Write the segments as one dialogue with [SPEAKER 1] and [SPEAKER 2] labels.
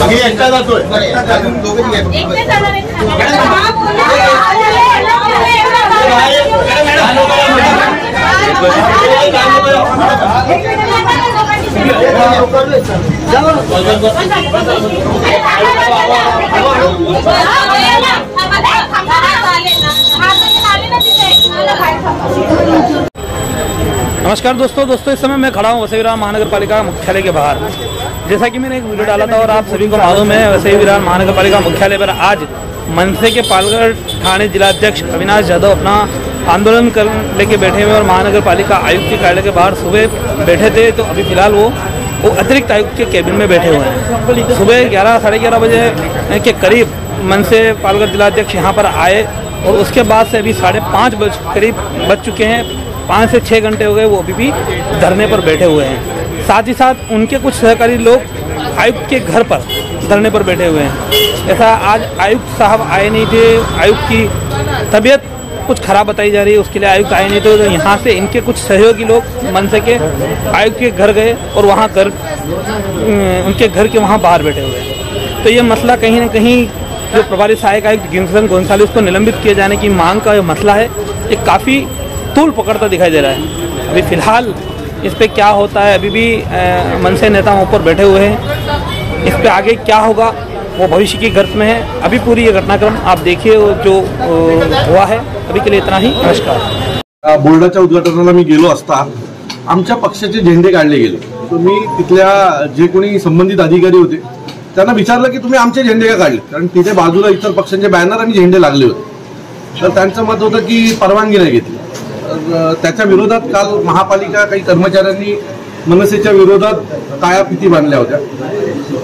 [SPEAKER 1] आम्ही एकटा जातोय.
[SPEAKER 2] नमस्कार दोस्तों दोस्तों, इस समय मैं खड़ा हूँ वसई विरार महानगर पालिका मुख्यालय के बाहर। जैसा कि मैंने एक वीडियो डाला था और आप सभी को मालूम है, वसई विरार महानगर पालिका मुख्यालय पर आज मनसे के पालगढ़ थाने जिलाध्यक्ष अविनाश यादव अपना आंदोलन कर लेके बैठे हुए और महानगर पालिका आयुक्त के कार्यालय के बाहर सुबह बैठे थे तो अभी फ़िलहाल वो वो अतिरिक्त आयुक्त के कैबिन में बैठे हुए हैं। सुबह ग्यारह, साढ़े ग्यारह बजे के करीब मनसे पालगढ़ जिलाध्यक्ष यहाँ पर आए और उसके बाद से अभी साढ़े पाँच बज करीब बज चुके हैं। पाँच से छः घंटे हो गए, वो अभी भी धरने पर बैठे हुए हैं। साथ ही साथ उनके कुछ सहकारी लोग आयुक्त के घर पर धरने पर बैठे हुए हैं। ऐसा आज आयुक्त साहब आए नहीं थे, आयुक्त की तबीयत कुछ खराब बताई जा रही है, उसके लिए आयुक्त आए नहीं थे तो यहाँ से इनके कुछ सहयोगी लोग मनसे के आयुक्त के घर गए और वहाँ कर उनके घर के वहाँ बाहर बैठे हुए हैं। तो ये मसला कहीं ना कहीं जो प्रभारी सहायक आयुक्त गिनसन गोंसालिस को निलंबित किए जाने की मांग का जो मसला है। ये काफ़ी तूल पकड़ता दिखाई दे रहा है। अभी फ़िलहाल इस पे क्या होता है, अभी भी मनसे नेता वहाँ पर बैठे हुए हैं। इस पे आगे क्या होगा, वो भविष्य की गर्त में है। अभी पूरी ये घटनाक्रम आप देखिए जो हुआ है, अभी के लिए इतना ही, नमस्कार।
[SPEAKER 3] बोर्डाच्या उद्घाटनाला मी गेलो असता, आमच्या पक्षाचे झेंडे काढले गेले. तर मी तिथल्या जे कोणी संबंधित अधिकारी होते विचारलं की तुम्ही आमचे झेंडे का काढले? कारण तिथे बाजूला इतर पक्षांचे बॅनर आणि झेंडे लागले होते. तर मत होतं की परवानगी नाही तर त्याच्या विरोधात काल महापालिका काही कर्मचाऱ्यांनी मनसेच्या विरोधात काळ्या फिती बांधल्या होत्या.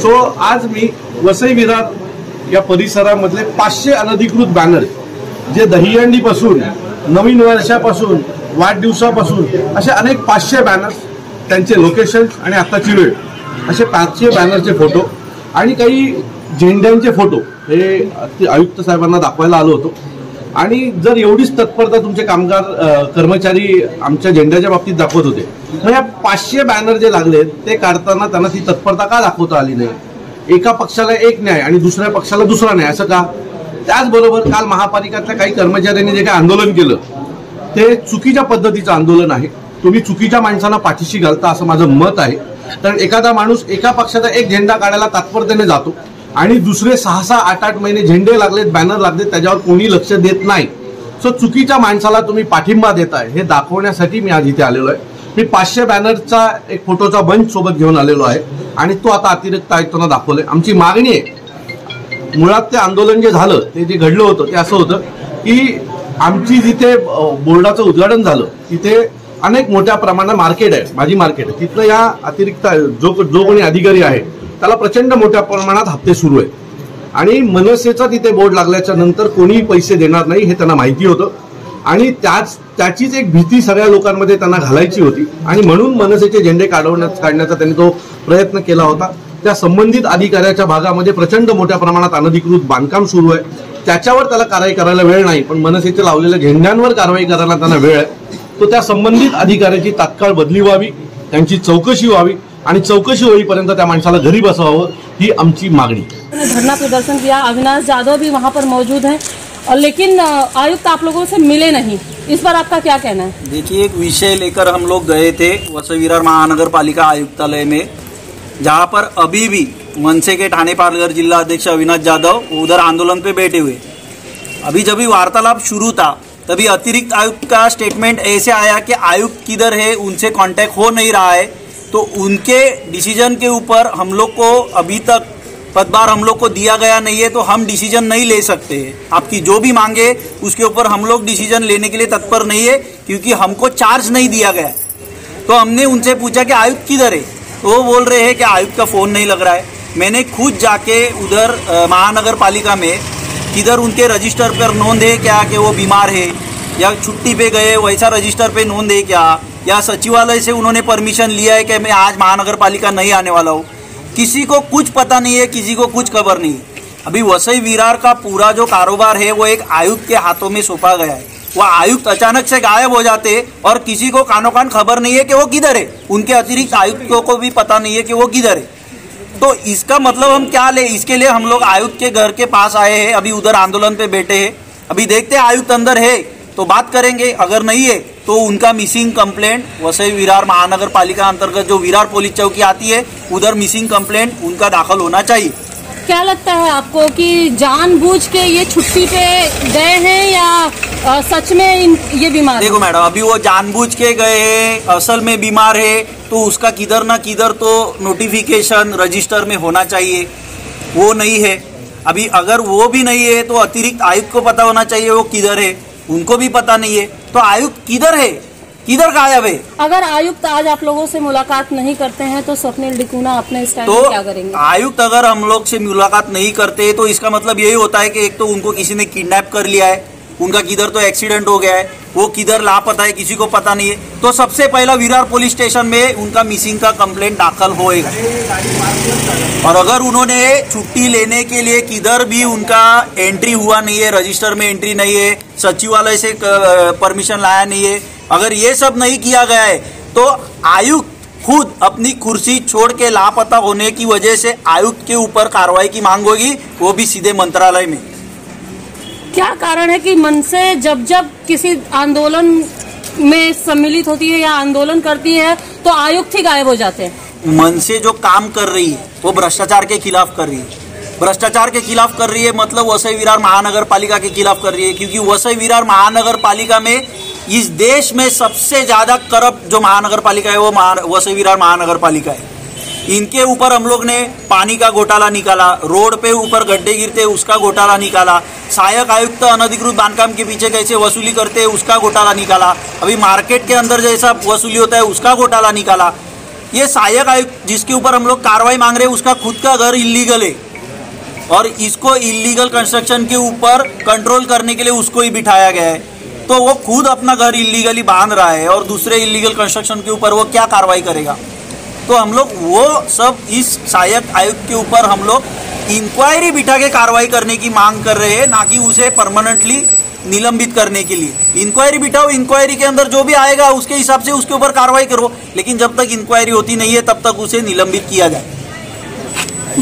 [SPEAKER 3] सो आज मी वसई विरार या परिसरामधले पाचशे अनधिकृत बॅनर जे दहीहंडीपासून नवीन वर्षापासून वाढदिवसापासून असे अनेक पाचशे बॅनर्स त्यांचे लोकेशन आणि आत्ताची वेळ असे पाचशे बॅनरचे फोटो आणि काही झेंड्यांचे फोटो हे आयुक्त साहेबांना दाखवायला आलो होतो. आणि जर एवढीच तत्परता तुमचे कामगार कर्मचारी आमच्या झेंड्याच्या बाबतीत दाखवत होते मग या पाचशे बॅनर जे लागले ते काढताना त्यांना ती तत्परता का दाखवता आली नाही? एका पक्षाला एक न्याय आणि दुसऱ्या पक्षाला दुसरा न्याय असं का? त्याचबरोबर काल महापालिकातल्या काही कर्मचाऱ्यांनी जे काही आंदोलन केलं ते चुकीच्या पद्धतीचं आंदोलन आहे. तुम्ही चुकीच्या माणसांना पाठीशी घालता असं माझं मत आहे. कारण एखादा माणूस एका पक्षाचा एक झेंडा काढायला तात्परतेने जातो. आणि दुसरे सहा सहा आठ आठ महिने झेंडे लागलेत बॅनर लागलेत त्याच्यावर कोणी लक्ष देत नाही. सो चुकीच्या माणसाला तुम्ही पाठिंबा देताय हे दाखवण्यासाठी मी आज इथे आलेलो आहे. मी पाचशे बॅनरचा एक फोटोचा बंच सोबत घेऊन आलेलो आहे आणि तो आता अतिरिक्त आयुक्तांना दाखवलाय. आमची मागणी आहे मुळात ते आंदोलन जे झालं ते जे घडलं होतं ते असं होतं की आमची जिथे बोर्डाचं उद्घाटन झालं तिथे अनेक मोठ्या प्रमाणात मार्केट आहे माझी मार्केट आहे. तिथलं या अतिरिक्त जो जो कोणी अधिकारी आहे त्याला प्रचंड मोठ्या प्रमाणात हप्ते सुरू आहेत. आणि मनसेचा तिथे बोर्ड लागल्याच्या नंतर कोणीही पैसे देणार नाही हे त्यांना माहिती होतं. आणि त्याच त्याचीच एक भीती सगळ्या लोकांमध्ये त्यांना घालायची होती. आणि म्हणून मनसेचे झेंडे काढवण्यात काढण्याचा त्यांनी तो प्रयत्न केला होता. त्या संबंधित अधिकाऱ्याच्या भागामध्ये प्रचंड मोठ्या प्रमाणात अनधिकृत बांधकाम सुरू आहे. त्याच्यावर त्याला कारवाई करायला वेळ नाही पण मनसेचे लावलेल्या झेंड्यांवर कारवाई करायला त्यांना वेळ आहे. तो त्या संबंधित अधिकाऱ्याची तात्काळ बदली व्हावी त्यांची चौकशी व्हावी आणि चौकशी होईपर्यंत त्या माणसाला घरी बसवावं ही आमची मागणी.
[SPEAKER 4] धरना प्रदर्शन किया अविनाश यादव भी वहाँ पर मौजूद है। और लेकिन आयुक्त आप लोगों से मिले नहीं। इस पर आपका क्या कहना है?
[SPEAKER 5] देखिए एक विषय लेकर हम लोग गए थे वसई विरार महानगर पालिका आयुक्तालय में जहाँ पर अभी भी मनसे के ठाणे पालघर जिला अध्यक्ष अविनाश जाधव उधर आंदोलन पे बैठे हुए। अभी जब भी वार्तालाप शुरू था तभी अतिरिक्त आयुक्त का स्टेटमेंट ऐसे आया कि आयुक्त किधर है उनसे कांटेक्ट हो नहीं रहा है। तो उनके डिसीज़न के ऊपर हम लोग को अभी तक पदभार हम लोग को दिया गया नहीं है तो हम डिसीज़न नहीं ले सकते। हैं आपकी जो भी मांगे, उसके ऊपर हम लोग डिसीज़न लेने के लिए तत्पर नहीं है, क्योंकि हमको चार्ज नहीं दिया गया तो हमने उनसे पूछा कि आयुक्त किधर है? तो वो बोल रहे हैं कि आयुक्त का फ़ोन नहीं लग रहा है। मैंने खुद जाके उधर महानगर पालिका में, किधर उनके रजिस्टर पर नोंद है क्या कि वो बीमार है? या छुट्टी पे गए, वैसा रजिस्टर पे नोंद है क्या? या सचिवालय से उन्होंने परमिशन लिया है कि मैं आज महानगर पालिका नहीं आने वाला हूँ? किसी को कुछ पता नहीं है, किसी को कुछ खबर नहीं। अभी वसई विरार का पूरा जो कारोबार है, वो एक आयुक्त के हाथों में सौंपा गया है। वो आयुक्त अचानक से गायब हो जाते और किसी को कानो कान खबर नहीं है कि वो किधर है। उनके अतिरिक्त आयुक्तों को भी पता नहीं है कि वो किधर है। तो इसका मतलब हम क्या ले? इसके लिए हम लोग आयुक्त के घर के पास आए हैं, अभी उधर आंदोलन पे बैठे हैं। अभी देखते हैं आयुक्त अंदर है। तो बात करेंगे अगर नहीं है तो उनका मिसिंग कंप्लेंट वसई विरार महानगर पालिका अंतर्गत जो विरार पुलिस चौकी आती है उधर मिसिंग कंप्लेंट उनका दाखिल होना चाहिए।
[SPEAKER 4] क्या लगता है आपको कि जानबूझ के ये छुट्टी पे गए हैं या सच में इन, ये बीमार
[SPEAKER 5] देखो मैडम अभी वो जानबूझ के गए हैं असल में बीमार है तो उसका किधर ना किधर तो नोटिफिकेशन रजिस्टर में होना चाहिए। वो नहीं है। अभी अगर वो भी नहीं है तो अतिरिक्त आयुक्त को पता होना चाहिए वो किधर है। उनको भी पता नहीं है। तो आयुक्त किधर है? किधर गायब है?
[SPEAKER 4] अगर आयुक्त आज आप लोगों से मुलाकात नहीं करते हैं तो स्वप्निल डिकूना अपने
[SPEAKER 5] तो
[SPEAKER 4] क्या करेंगे?
[SPEAKER 5] आयुक्त अगर हम लोग से मुलाकात नहीं करते तो इसका मतलब यही होता है कि एक तो उनको किसी ने किडनैप कर लिया है उनका किधर तो एक्सीडेंट हो गया है, वो किधर लापता है, किसी को पता नहीं है। तो सबसे पहला विरार पुलिस स्टेशन में उनका मिसिंग का कंप्लेंट दाखिल होएगा। और अगर उन्होंने छुट्टी लेने के लिए किधर भी उनका एंट्री हुआ नहीं है रजिस्टर में एंट्री नहीं है, सचिवालय से परमिशन लाया नहीं है, अगर ये सब नहीं किया गया है तो आयुक्त खुद अपनी कुर्सी छोड़ के लापता होने की वजह से आयुक्त के ऊपर कार्रवाई की मांग होगी, वो भी सीधे मंत्रालय में।
[SPEAKER 4] क्या कारण है कि मन से जब जब किसी आंदोलन में सम्मिलित होती है या आंदोलन करती है तो आयुक्त ही गायब हो जाते हैं?
[SPEAKER 5] मन से जो काम कर रही है, वो भ्रष्टाचार के खिलाफ कर रही है। भ्रष्टाचार के खिलाफ कर रही है मतलब वसई विरार महानगर पालिका के खिलाफ कर रही है, क्योंकि वसई विरार महानगर पालिका में इस देश में सबसे ज़्यादा करप्ट जो महानगर पालिका है, वो वसई विरार महानगर पालिका है। इनके ऊपर हम लोग ने पानी का घोटाला निकाला, रोड पे ऊपर गड्ढे गिरते, उसका घोटाला निकाला सहायक आयुक्त अनधिकृत बांधकाम के पीछे कैसे वसूली करते हैं उसका घोटाला निकाला। अभी मार्केट के अंदर जैसा वसूली होता है, उसका घोटाला निकाला। ये सहायक आयुक्त जिसके ऊपर हम लोग कार्रवाई मांग रहे हैं, उसका खुद का घर इलीगल है। और इसको इलीगल कंस्ट्रक्शन के ऊपर कंट्रोल करने के लिए उसको ही बिठाया गया है। तो वो खुद अपना घर इलीगली बाँध रहा है और दूसरे इलीगल कंस्ट्रक्शन के ऊपर वो क्या कार्रवाई करेगा? तो हम लोग वो सब इस सहायक आयुक्त के ऊपर हम लोग इंक्वायरी बिठा के कार्रवाई करने की मांग कर रहे हैं ना कि उसे परमानेंटली निलंबित करने के लिए। इंक्वायरी बिठाओ इंक्वायरी के अंदर जो भी आएगा उसके हिसाब से उसके ऊपर कार्रवाई करो। लेकिन जब तक इंक्वायरी होती नहीं है तब तक उसे निलंबित किया जाए।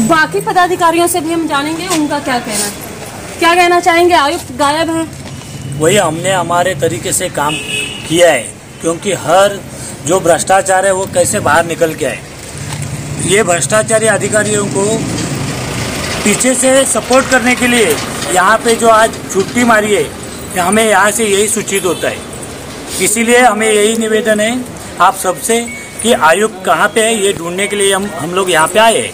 [SPEAKER 4] बाकी पदाधिकारियों से भी हम जानेंगे उनका क्या कहना है। क्या कहना चाहेंगे? आयुक्त गायब है।
[SPEAKER 6] वही हमने हमारे तरीके से काम किया है क्योंकि हर जो भ्रष्टाचार है, वो कैसे बाहर निकल के आए? ये भ्रष्टाचारी अधिकारियों को पीछे से सपोर्ट करने के लिए यहाँ पे जो आज छुट्टी मारी है हमें यहाँ से यही सूचित होता है। इसीलिए हमें यही निवेदन है आप सबसे कि आयुक्त कहाँ पे है, ये ढूँढने के लिए हम हम लोग यहाँ पे आए हैं।